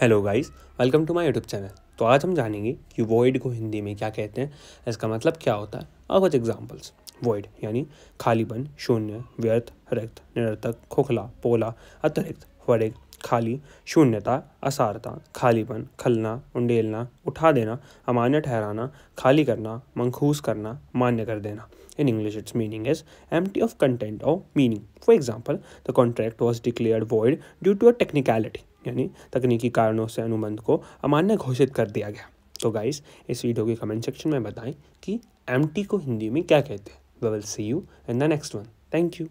Hello guys welcome to my YouTube channel तो आज हम जानेंगे कि वॉइड को हिंदी में क्या कहते हैं इसका मतलब क्या होता है और कुछ एग्जांपल्स वॉइड यानी खालीपन शून्य व्यर्थ रिक्त निरर्थक खोखला पोला अतिरिक्त फरिग खाली शून्यता असारता खालीपन खलना उंडेलना उठा देना अमान्य ठहराना खाली करना मंखूस करना मान्य कर देना In English, its meaning is empty of content or meaning. For example, the contract was declared void due to a technicality. यानी तकनीकी कारणों से अनुबंध को अमान्य घोषित कर दिया गया। तो गाइस इस वीडियो के कमेंट सेक्शन में बताएँ कि एमटी को हिंदी में क्या कहते हैं। We will see you in the next one thank you